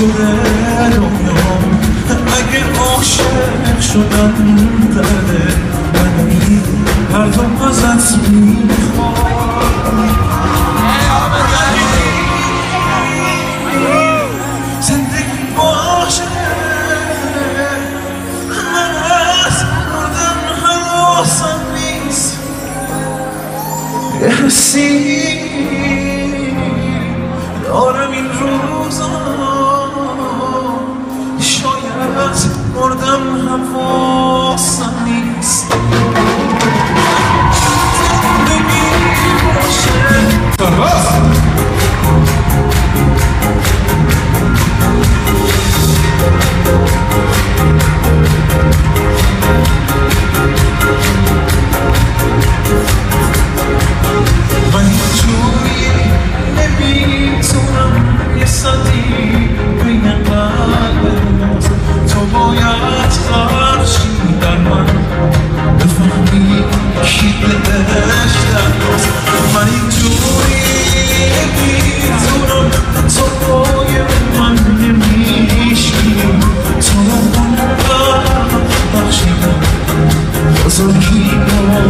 شدن اگه عاشق شدن see So keep on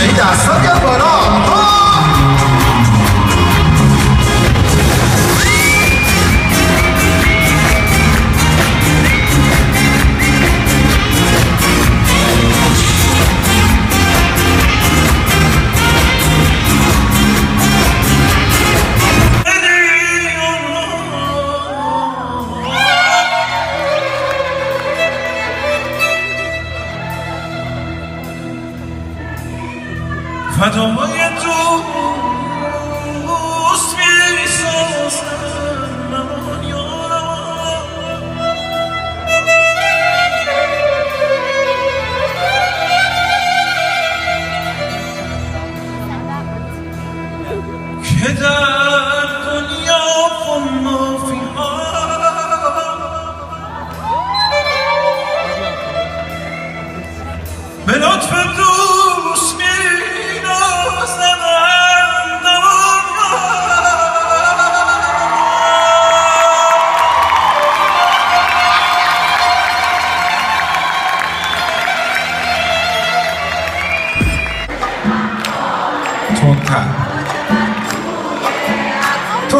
cheia, só que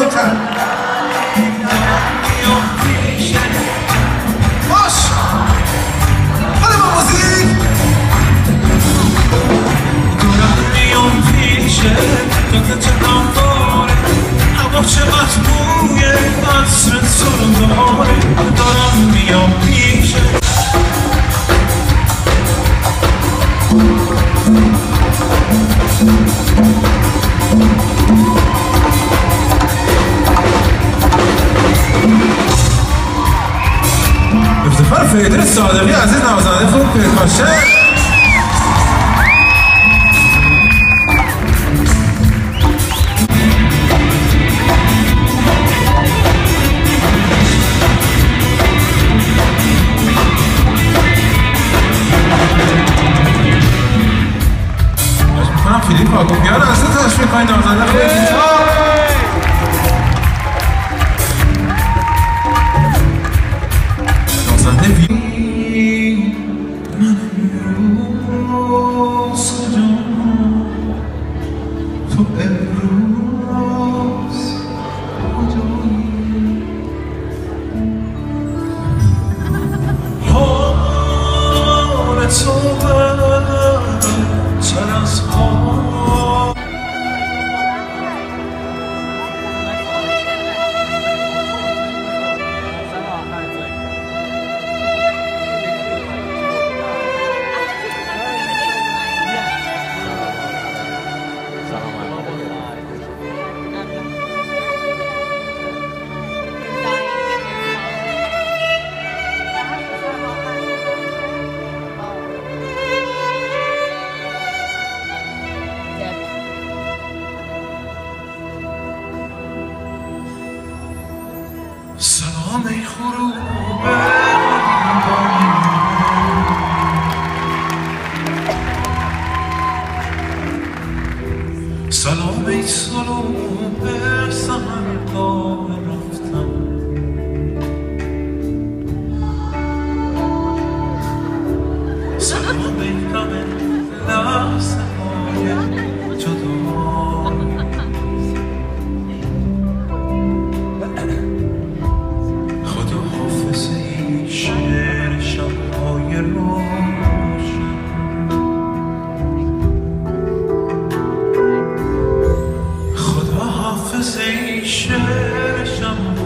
minuta. Masz! Ale mam muzyk! Albo trzeba spójrzeć, patrzeć co do saw them. Yeah,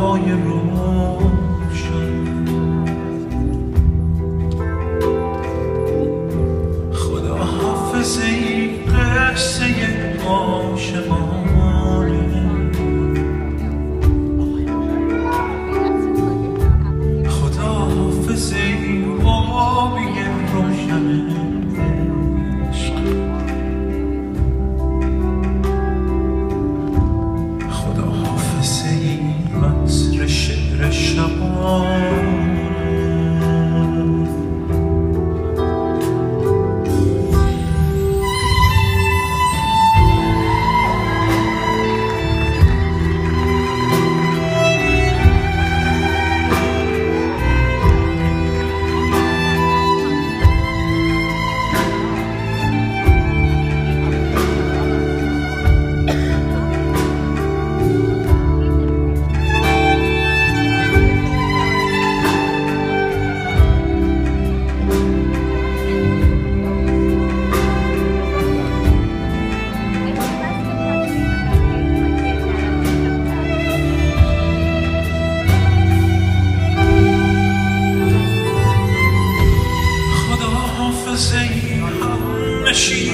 voglio your rumore she